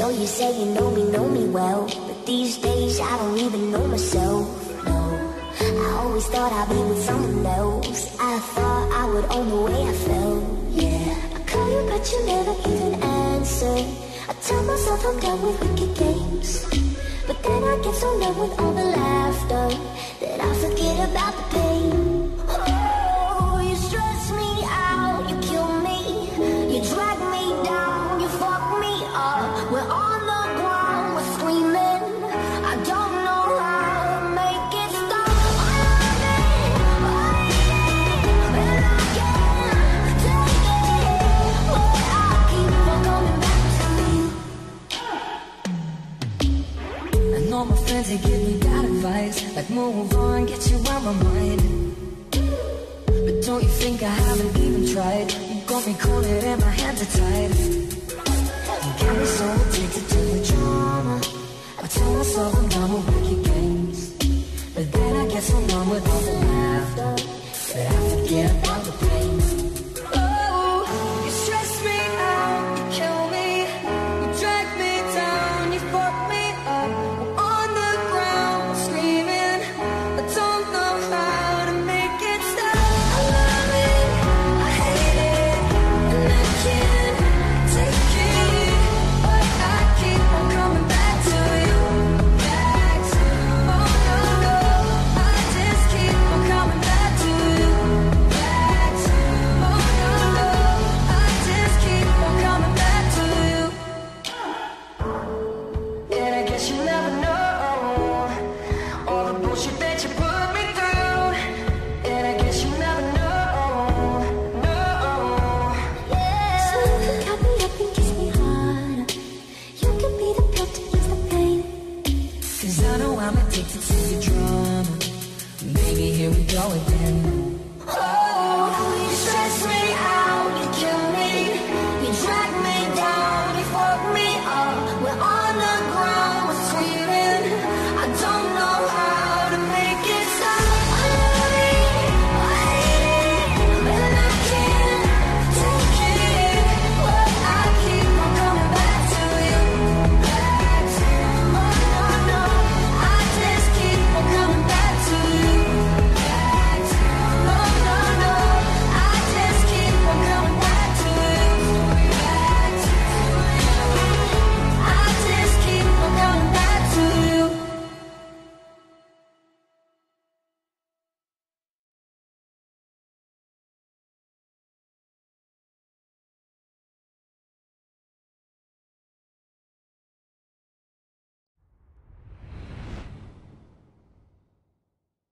know you say you know me, know me well. But these days I don't even know myself. No, I always thought I'd be with someone else. I thought I would own the way I felt. Yeah, I call you, but you never even answer. I tell myself I'm done with wicked games. But then I get so numb with all the laughter that I forget move on, get you out my mind. But don't you think I haven't even tried? You got me cornered and my hands are tied. You got me so addicted to the drama. I tell myself I'm done with wicked games. But then I get so numb with all Cause